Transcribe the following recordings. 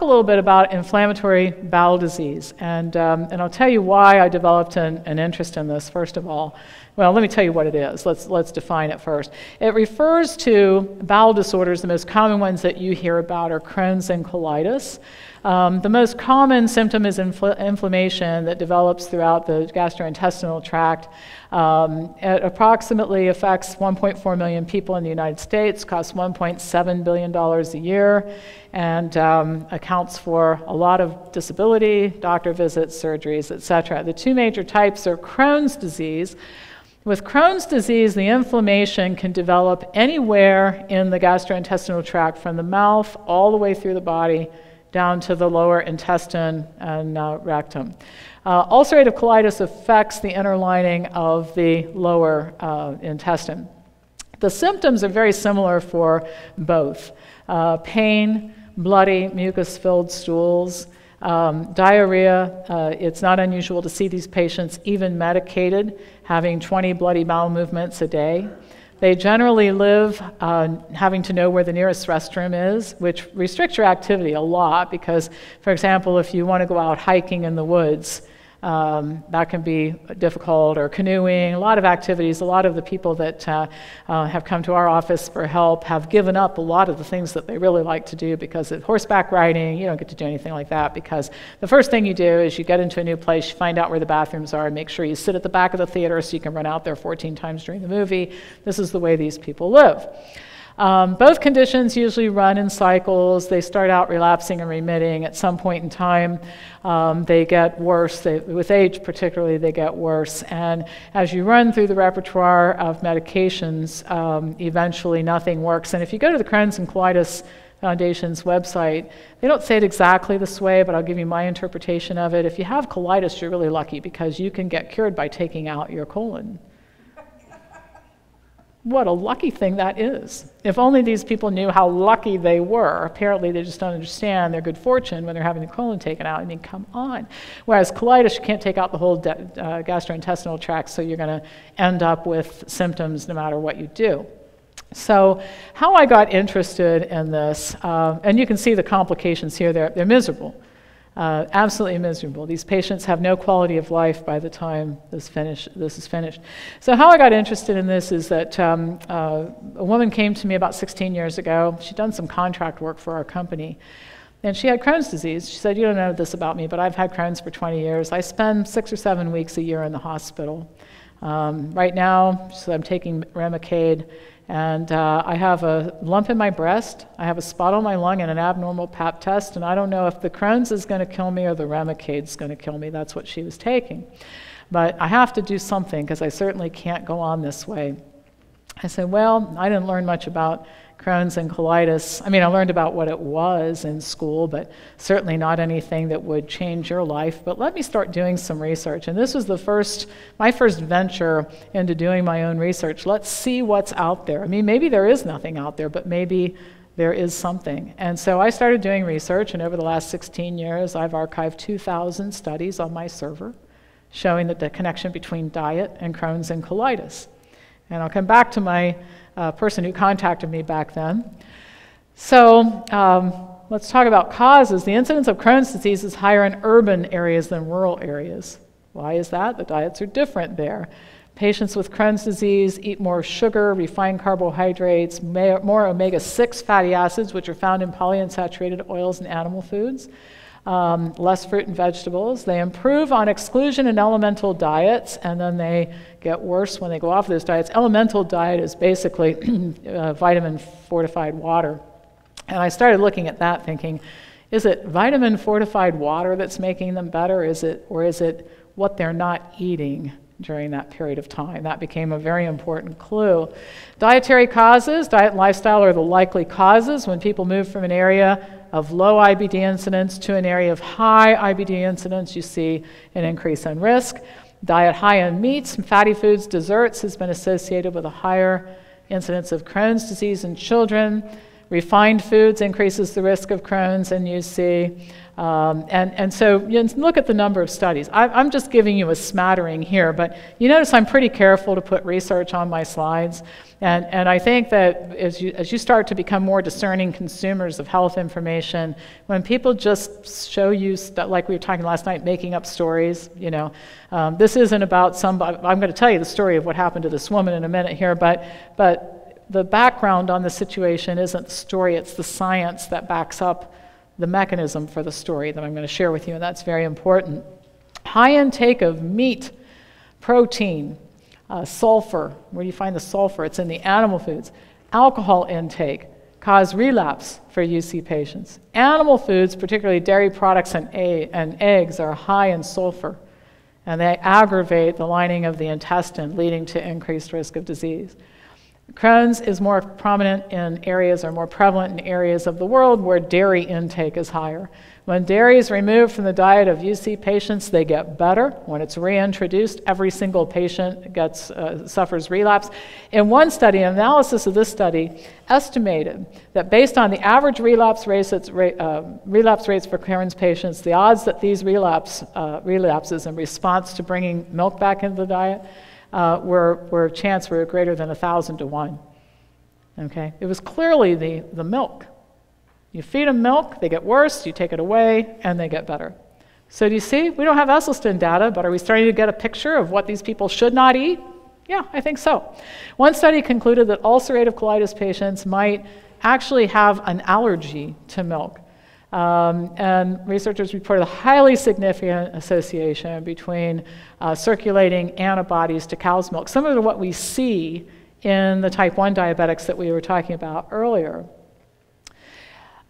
Talk a little bit about inflammatory bowel disease, and, um, and I'll tell you why I developed an, an, interest in this, first of all. Well, let me tell you what it is. Let's, let's define it first. It refers to bowel disorders. The most common ones that you hear about are Crohn's and colitis. Um, the most common symptom is infl- inflammation that develops throughout the gastrointestinal tract. Um, it approximately affects 1.4 million people in the United States, costs $1.7 billion a year, and um, accounts for a lot of disability, doctor visits, surgeries, etc. The two major types are Crohn's disease. With Crohn's disease, the inflammation can develop anywhere in the gastrointestinal tract, from the mouth all the way through the body down to the lower intestine and uh, rectum. Uh, ulcerative colitis affects the inner lining of the lower uh, intestine. The symptoms are very similar for both uh, pain, bloody, mucus filled stools. Um, diarrhea, uh, it's not unusual to see these patients even medicated, having 20 bloody bowel movements a day. They generally live uh, having to know where the nearest restroom is, which restricts your activity a lot because, for example, if you want to go out hiking in the woods, um, that can be difficult, or canoeing, a lot of activities. A lot of the people that uh, uh, have come to our office for help have given up a lot of the things that they really like to do because of horseback riding, you don't get to do anything like that because the first thing you do is you get into a new place, you find out where the bathrooms are, and make sure you sit at the back of the theater so you can run out there 14 times during the movie. This is the way these people live. Um, both conditions usually run in cycles. They start out relapsing and remitting. At some point in time, um, they get worse. They, with age, particularly, they get worse. And as you run through the repertoire of medications, um, eventually nothing works. And if you go to the Crohn's and Colitis Foundation's website, they don't say it exactly this way, but I'll give you my interpretation of it. If you have colitis, you're really lucky because you can get cured by taking out your colon. What a lucky thing that is. If only these people knew how lucky they were. Apparently, they just don't understand their good fortune when they're having the colon taken out. I mean, come on. Whereas colitis, you can't take out the whole de- uh, gastrointestinal tract, so you're going to end up with symptoms no matter what you do. So, how I got interested in this, uh, and you can see the complications here, they're, they're miserable. Uh, absolutely miserable. These patients have no quality of life by the time this, finish, this is finished. So, how I got interested in this is that um, uh, a woman came to me about 16 years ago. She'd done some contract work for our company. And she had Crohn's disease. She said, You don't know this about me, but I've had Crohn's for 20 years. I spend six or seven weeks a year in the hospital. Um, right now, so I'm taking Remicade, and uh, I have a lump in my breast, I have a spot on my lung, and an abnormal pap test. And I don't know if the Crohn's is going to kill me or the Remicade is going to kill me. That's what she was taking. But I have to do something because I certainly can't go on this way. I said, Well, I didn't learn much about Crohn's and colitis. I mean, I learned about what it was in school, but certainly not anything that would change your life. But let me start doing some research. And this was the first, my first venture into doing my own research. Let's see what's out there. I mean, maybe there is nothing out there, but maybe there is something. And so I started doing research, and over the last 16 years, I've archived 2,000 studies on my server showing that the connection between diet and Crohn's and colitis. And I'll come back to my uh, person who contacted me back then. So um, let's talk about causes. The incidence of Crohn's disease is higher in urban areas than rural areas. Why is that? The diets are different there. Patients with Crohn's disease eat more sugar, refined carbohydrates, more omega 6 fatty acids, which are found in polyunsaturated oils and animal foods um, less fruit and vegetables. They improve on exclusion and elemental diets, and then they get worse when they go off those diets. Elemental diet is basically uh, vitamin fortified water. And I started looking at that thinking, is it vitamin fortified water that's making them better? Is it, or is it what they're not eating during that period of time? That became a very important clue. Dietary causes, diet and lifestyle are the likely causes when people move from an area of low IBD incidence to an area of high IBD incidence, you see an increase in risk. Diet high in meats and fatty foods, desserts has been associated with a higher incidence of Crohn's disease in children. Refined foods increases the risk of Crohn's and UC. Um, and, and so you look at the number of studies. I, I'm just giving you a smattering here, but you notice I'm pretty careful to put research on my slides. And, and I think that as you, as you start to become more discerning consumers of health information, when people just show you, like we were talking last night, making up stories, you know, um, this isn't about some, I'm going to tell you the story of what happened to this woman in a minute here, but, but the background on the situation isn't the story, it's the science that backs up the mechanism for the story that I'm going to share with you, and that's very important. High intake of meat, protein, uh, sulfur. Where do you find the sulfur? It's in the animal foods. Alcohol intake cause relapse for UC patients. Animal foods, particularly dairy products and, and eggs, are high in sulfur, and they aggravate the lining of the intestine, leading to increased risk of disease. Crohn's is more prominent in areas or more prevalent in areas of the world where dairy intake is higher. When dairy is removed from the diet of UC patients, they get better. When it's reintroduced, every single patient gets, uh, suffers relapse. In one study, an analysis of this study estimated that based on the average relapse rates, uh, relapse rates for Crohn's patients, the odds that these relapse, uh, relapses in response to bringing milk back into the diet uh, were, were chance were greater than 1,000 to 1. Okay? It was clearly the, the milk. You feed them milk, they get worse, you take it away, and they get better. So do you see? We don't have Esselstyn data, but are we starting to get a picture of what these people should not eat? Yeah, I think so. One study concluded that ulcerative colitis patients might actually have an allergy to milk. Um, and researchers reported a highly significant association between uh, circulating antibodies to cow's milk, similar to what we see in the type 1 diabetics that we were talking about earlier.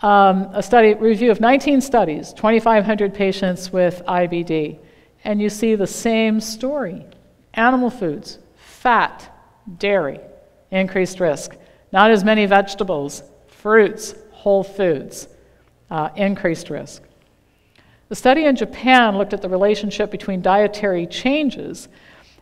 Um, a study review of 19 studies, 2,500 patients with IBD, and you see the same story. Animal foods, fat, dairy, increased risk. Not as many vegetables, fruits, whole foods uh, increased risk. The study in Japan looked at the relationship between dietary changes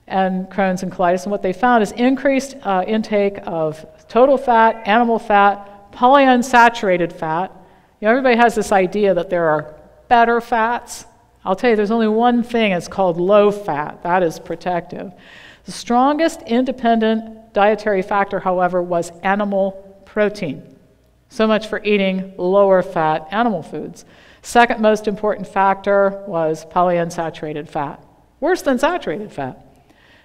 and Crohn's and colitis, and what they found is increased uh, intake of total fat, animal fat, polyunsaturated fat. You know, everybody has this idea that there are better fats. I'll tell you, there's only one thing, it's called low fat. That is protective. The strongest independent dietary factor, however, was animal protein. So much for eating lower fat animal foods. Second most important factor was polyunsaturated fat, worse than saturated fat.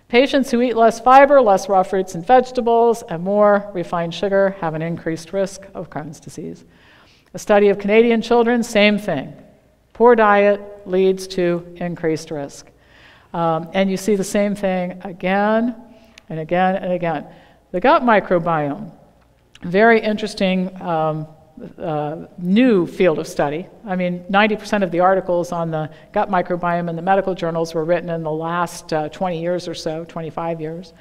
Patients who eat less fiber, less raw fruits and vegetables, and more refined sugar have an increased risk of Crohn's disease. A study of Canadian children, same thing. Poor diet leads to increased risk. Um, and you see the same thing again and again and again. The gut microbiome very interesting um, uh, new field of study. I mean, 90% of the articles on the gut microbiome in the medical journals were written in the last uh, 20 years or so, 25 years.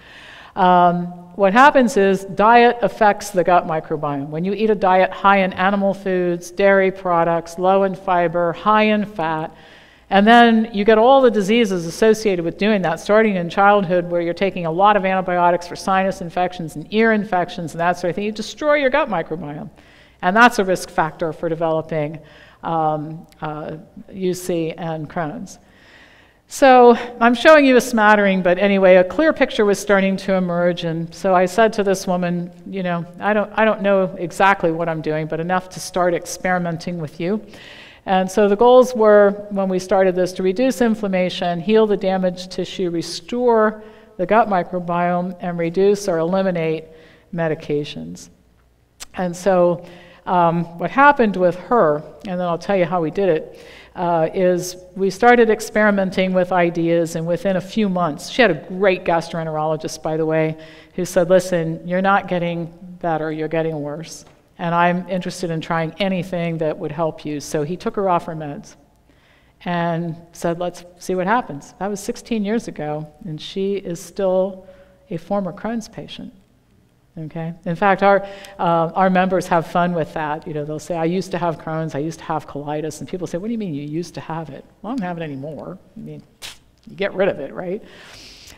Um, what happens is diet affects the gut microbiome. When you eat a diet high in animal foods, dairy products, low in fiber, high in fat, and then you get all the diseases associated with doing that, starting in childhood, where you're taking a lot of antibiotics for sinus infections and ear infections and that sort of thing. You destroy your gut microbiome. And that's a risk factor for developing um, uh, UC and Crohn's. So I'm showing you a smattering, but anyway, a clear picture was starting to emerge. And so I said to this woman, you know, I don't, I don't know exactly what I'm doing, but enough to start experimenting with you. And so the goals were, when we started this, to reduce inflammation, heal the damaged tissue, restore the gut microbiome, and reduce or eliminate medications. And so um, what happened with her, and then I'll tell you how we did it, uh, is we started experimenting with ideas, and within a few months, she had a great gastroenterologist, by the way, who said, Listen, you're not getting better, you're getting worse and I'm interested in trying anything that would help you. So he took her off her meds and said, Let's see what happens. That was 16 years ago, and she is still a former Crohn's patient. Okay. In fact, our, uh, our members have fun with that. You know, they'll say, I used to have Crohn's, I used to have colitis. And people say, What do you mean you used to have it? Well, I don't have it anymore. I mean, you get rid of it, right?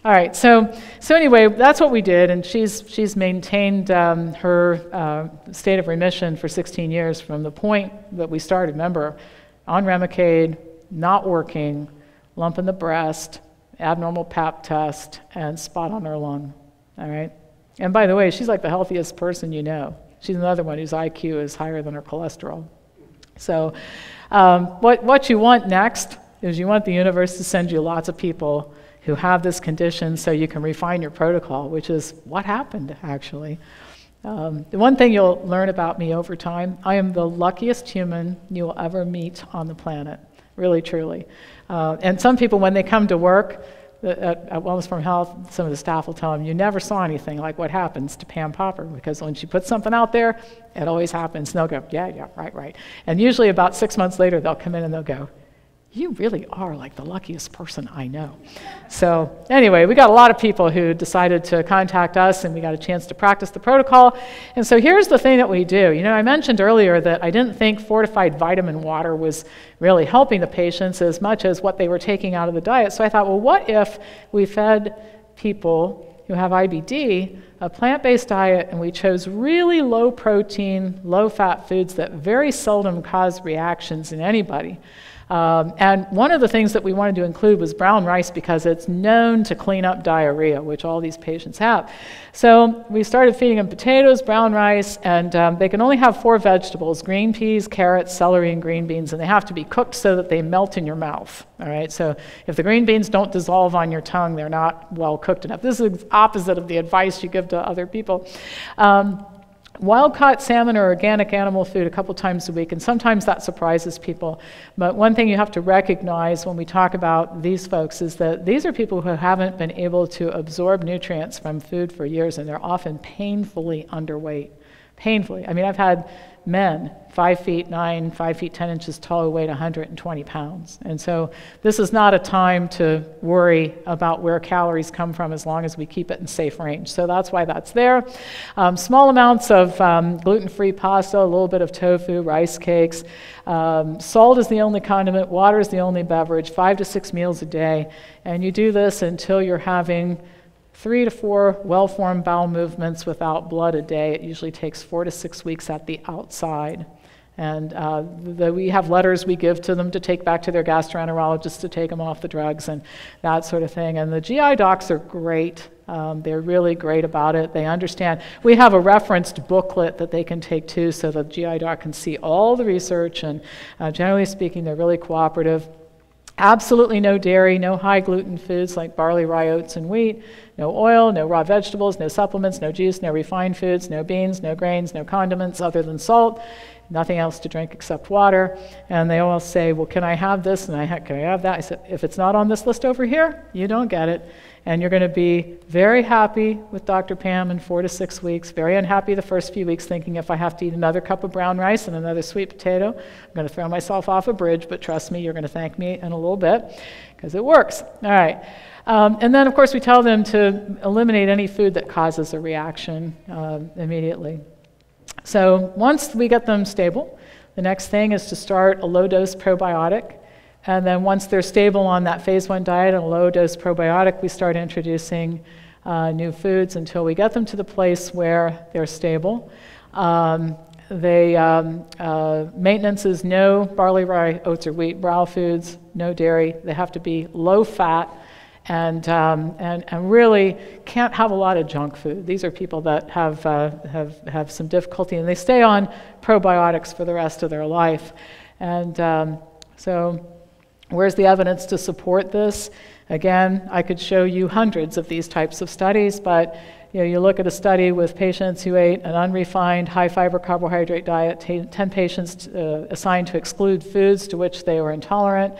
All right, so, so anyway, that's what we did, and she's, she's maintained um, her uh, state of remission for 16 years from the point that we started. Remember, on Remicade, not working, lump in the breast, abnormal pap test, and spot on her lung. All right? And by the way, she's like the healthiest person you know. She's another one whose IQ is higher than her cholesterol. So, um, what, what you want next is you want the universe to send you lots of people who have this condition so you can refine your protocol, which is what happened actually. Um, the one thing you'll learn about me over time, I am the luckiest human you will ever meet on the planet, really, truly. Uh, and some people, when they come to work, at, at Wellness Forum Health, some of the staff will tell them, you never saw anything like what happens to Pam Popper, because when she puts something out there, it always happens. And they'll go, yeah, yeah, right, right. And usually about six months later, they'll come in and they'll go, you really are like the luckiest person I know. So, anyway, we got a lot of people who decided to contact us, and we got a chance to practice the protocol. And so, here's the thing that we do. You know, I mentioned earlier that I didn't think fortified vitamin water was really helping the patients as much as what they were taking out of the diet. So, I thought, well, what if we fed people who have IBD a plant based diet and we chose really low protein, low fat foods that very seldom cause reactions in anybody? Um, and one of the things that we wanted to include was brown rice because it's known to clean up diarrhea, which all these patients have. So we started feeding them potatoes, brown rice, and um, they can only have four vegetables green peas, carrots, celery, and green beans, and they have to be cooked so that they melt in your mouth. All right, so if the green beans don't dissolve on your tongue, they're not well cooked enough. This is opposite of the advice you give to other people. Um, Wild caught salmon or organic animal food a couple times a week, and sometimes that surprises people. But one thing you have to recognize when we talk about these folks is that these are people who haven't been able to absorb nutrients from food for years, and they're often painfully underweight. Painfully. I mean, I've had men, five feet nine, five feet ten inches tall, who weighed 120 pounds. And so this is not a time to worry about where calories come from as long as we keep it in safe range. So that's why that's there. Um, small amounts of um, gluten free pasta, a little bit of tofu, rice cakes. Um, salt is the only condiment, water is the only beverage, five to six meals a day. And you do this until you're having three to four well formed bowel movements without blood a day. It usually takes four to six weeks at the outside. And uh, the, we have letters we give to them to take back to their gastroenterologist to take them off the drugs and that sort of thing. And the GI docs are great. Um, they're really great about it. They understand. We have a referenced booklet that they can take too, so the GI doc can see all the research. And uh, generally speaking, they're really cooperative. Absolutely no dairy, no high gluten foods like barley, rye, oats, and wheat. No oil, no raw vegetables, no supplements, no juice, no refined foods, no beans, no grains, no condiments other than salt. Nothing else to drink except water. And they all say, Well, can I have this? And I ha- can I have that? I said, If it's not on this list over here, you don't get it. And you're going to be very happy with Dr. Pam in four to six weeks, very unhappy the first few weeks, thinking if I have to eat another cup of brown rice and another sweet potato, I'm going to throw myself off a bridge. But trust me, you're going to thank me in a little bit because it works. All right. Um, and then, of course, we tell them to eliminate any food that causes a reaction uh, immediately. So once we get them stable, the next thing is to start a low dose probiotic. And then once they're stable on that phase one diet and a low dose probiotic, we start introducing uh, new foods until we get them to the place where they're stable. Um, they, um, uh, maintenance is no barley, rye, oats, or wheat, brow foods, no dairy. They have to be low fat and, um, and, and really can't have a lot of junk food. These are people that have, uh, have, have some difficulty and they stay on probiotics for the rest of their life. And um, so Where's the evidence to support this? Again, I could show you hundreds of these types of studies, but you, know, you look at a study with patients who ate an unrefined, high fiber carbohydrate diet, 10 patients uh, assigned to exclude foods to which they were intolerant.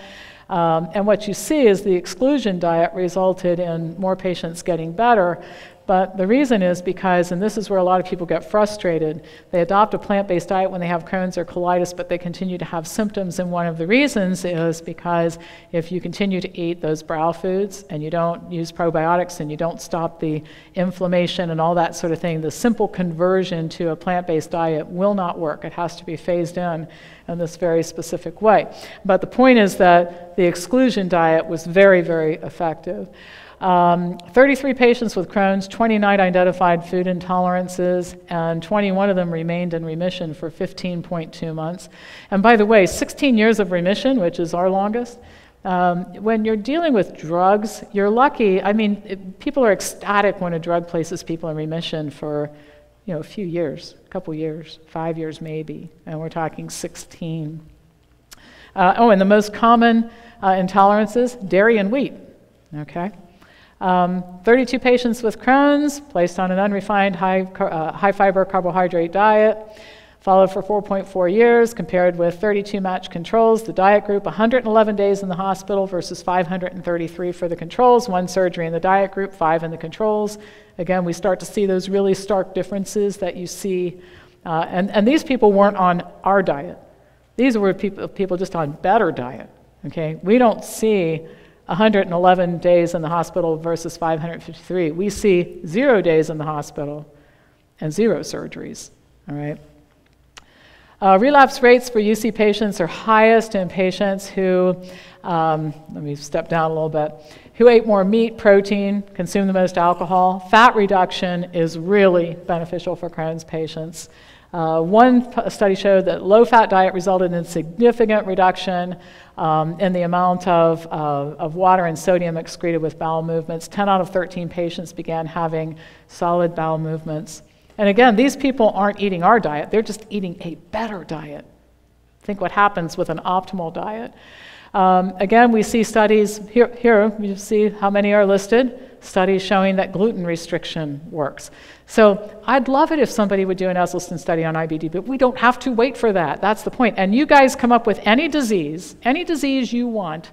Um, and what you see is the exclusion diet resulted in more patients getting better, but the reason is because, and this is where a lot of people get frustrated, they adopt a plant based diet when they have Crohn's or colitis, but they continue to have symptoms. And one of the reasons is because if you continue to eat those brow foods and you don't use probiotics and you don't stop the inflammation and all that sort of thing, the simple conversion to a plant based diet will not work. It has to be phased in in this very specific way. But the point is that the exclusion diet was very, very effective. Um, 33 patients with Crohn's, 29 identified food intolerances, and 21 of them remained in remission for 15.2 months. And by the way, 16 years of remission, which is our longest. Um, when you're dealing with drugs, you're lucky. I mean, it, people are ecstatic when a drug places people in remission for, you know, a few years, a couple years, five years maybe, and we're talking 16. Uh, oh, and the most common uh, intolerances dairy and wheat. Okay? Um, 32 patients with Crohn's placed on an unrefined high, uh, high fiber carbohydrate diet, followed for 4.4 years, compared with 32 matched controls. The diet group, 111 days in the hospital versus 533 for the controls, one surgery in the diet group, five in the controls. Again, we start to see those really stark differences that you see. Uh, and, and these people weren't on our diet. These were people, people just on better diet. Okay? We don't see 111 days in the hospital versus 553. We see zero days in the hospital and zero surgeries. All right? Uh, relapse rates for UC patients are highest in patients who, um, let me step down a little bit, who ate more meat, protein, consumed the most alcohol. Fat reduction is really beneficial for Crohn's patients. Uh, one study showed that low fat diet resulted in significant reduction um, in the amount of, uh, of water and sodium excreted with bowel movements. 10 out of 13 patients began having solid bowel movements. And again, these people aren't eating our diet, they're just eating a better diet. Think what happens with an optimal diet. Um, again, we see studies here, here, you see how many are listed studies showing that gluten restriction works. So I'd love it if somebody would do an Esselstyn study on IBD, but we don't have to wait for that. That's the point. And you guys come up with any disease, any disease you want,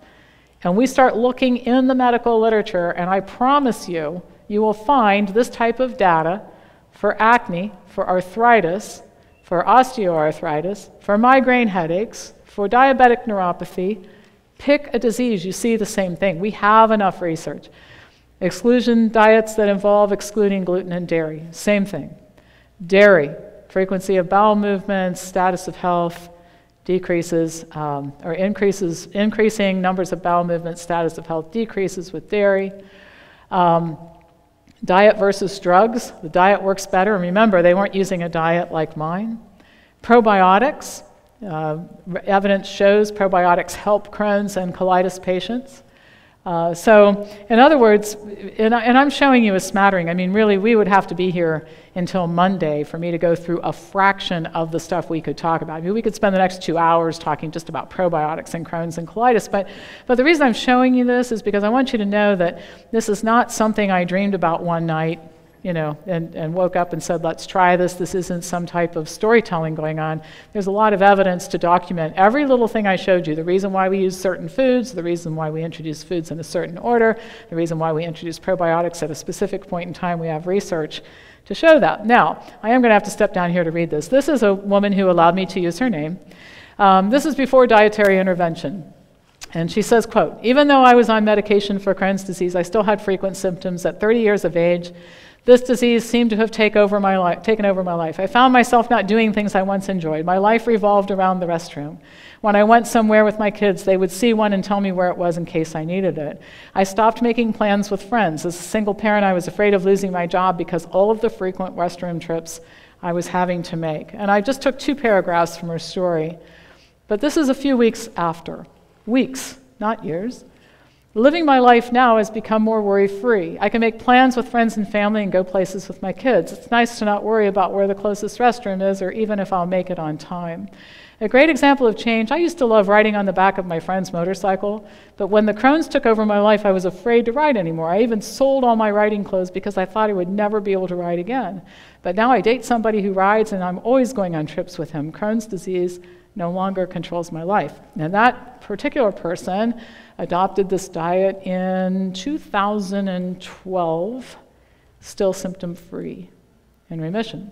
and we start looking in the medical literature, and I promise you, you will find this type of data for acne, for arthritis, for osteoarthritis, for migraine headaches, for diabetic neuropathy. Pick a disease, you see the same thing. We have enough research. Exclusion diets that involve excluding gluten and dairy, same thing. Dairy, frequency of bowel movements, status of health decreases um, or increases, increasing numbers of bowel movements, status of health decreases with dairy. Um, diet versus drugs, the diet works better. And remember, they weren't using a diet like mine. Probiotics, uh, evidence shows probiotics help Crohn's and colitis patients. Uh, so, in other words, and, I, am showing you a smattering. I mean, really, we would have to be here until Monday for me to go through a fraction of the stuff we could talk about. I mean, we could spend the next two hours talking just about probiotics and Crohn's and colitis. But, but the reason I'm showing you this is because I want you to know that this is not something I dreamed about one night you know, and, and woke up and said, let's try this. This isn't some type of storytelling going on. There's a lot of evidence to document every little thing I showed you the reason why we use certain foods, the reason why we introduce foods in a certain order, the reason why we introduce probiotics at a specific point in time. We have research to show that. Now, I am going to have to step down here to read this. This is a woman who allowed me to use her name. Um, this is before dietary intervention. And she says, quote, even though I was on medication for Crohn's disease, I still had frequent symptoms at 30 years of age. This disease seemed to have take over my li- taken over my life. I found myself not doing things I once enjoyed. My life revolved around the restroom. When I went somewhere with my kids, they would see one and tell me where it was in case I needed it. I stopped making plans with friends. As a single parent, I was afraid of losing my job because all of the frequent restroom trips I was having to make. And I just took two paragraphs from her story. But this is a few weeks after. Weeks, not years. Living my life now has become more worry free. I can make plans with friends and family and go places with my kids. It's nice to not worry about where the closest restroom is or even if I'll make it on time. A great example of change I used to love riding on the back of my friend's motorcycle, but when the Crohn's took over my life, I was afraid to ride anymore. I even sold all my riding clothes because I thought I would never be able to ride again. But now I date somebody who rides and I'm always going on trips with him. Crohn's disease no longer controls my life. And that particular person adopted this diet in 2012, still symptom free in remission.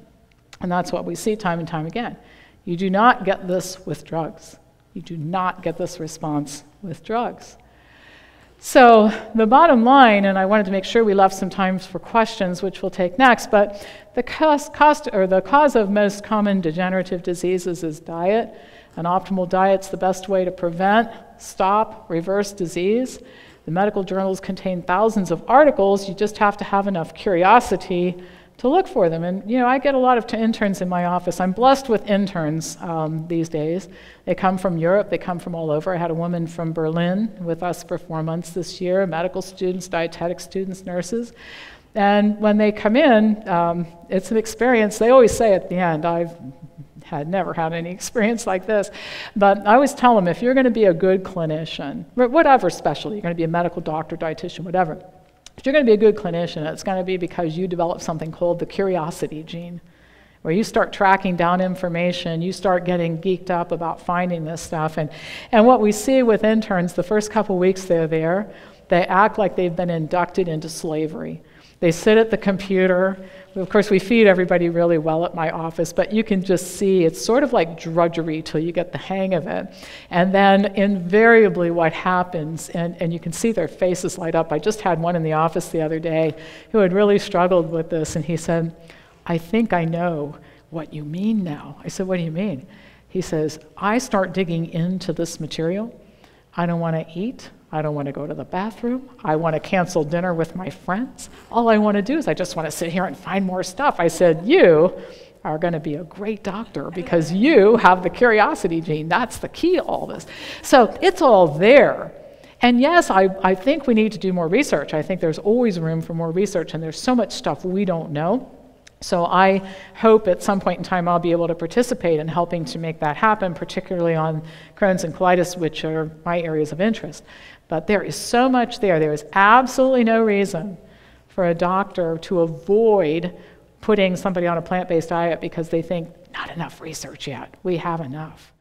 And that's what we see time and time again. You do not get this with drugs. You do not get this response with drugs. So, the bottom line, and I wanted to make sure we left some time for questions, which we'll take next, but the cost, cost or the cause of most common degenerative diseases is diet. An optimal diet's the best way to prevent, stop, reverse disease. The medical journals contain thousands of articles. You just have to have enough curiosity to look for them. And, you know, I get a lot of interns in my office. I'm blessed with interns um, these days. They come from Europe, they come from all over. I had a woman from Berlin with us for four months this year, medical students, dietetic students, nurses. And when they come in, um, it's an experience. They always say at the end, I've had never had any experience like this. But I always tell them if you're going to be a good clinician, whatever specialty, you're going to be a medical doctor, dietitian, whatever, if you're going to be a good clinician, it's going to be because you develop something called the curiosity gene, where you start tracking down information, you start getting geeked up about finding this stuff. And, and what we see with interns, the first couple weeks they're there, they act like they've been inducted into slavery. They sit at the computer. Of course, we feed everybody really well at my office, but you can just see it's sort of like drudgery till you get the hang of it. And then invariably, what happens, and, and you can see their faces light up. I just had one in the office the other day who had really struggled with this, and he said, I think I know what you mean now. I said, What do you mean? He says, I start digging into this material. I don't want to eat. I don't want to go to the bathroom. I want to cancel dinner with my friends. All I want to do is I just want to sit here and find more stuff. I said, You are going to be a great doctor because you have the curiosity gene. That's the key to all this. So it's all there. And yes, I, I think we need to do more research. I think there's always room for more research, and there's so much stuff we don't know. So I hope at some point in time I'll be able to participate in helping to make that happen, particularly on Crohn's and colitis, which are my areas of interest. But there is so much there. There is absolutely no reason for a doctor to avoid putting somebody on a plant based diet because they think, not enough research yet. We have enough.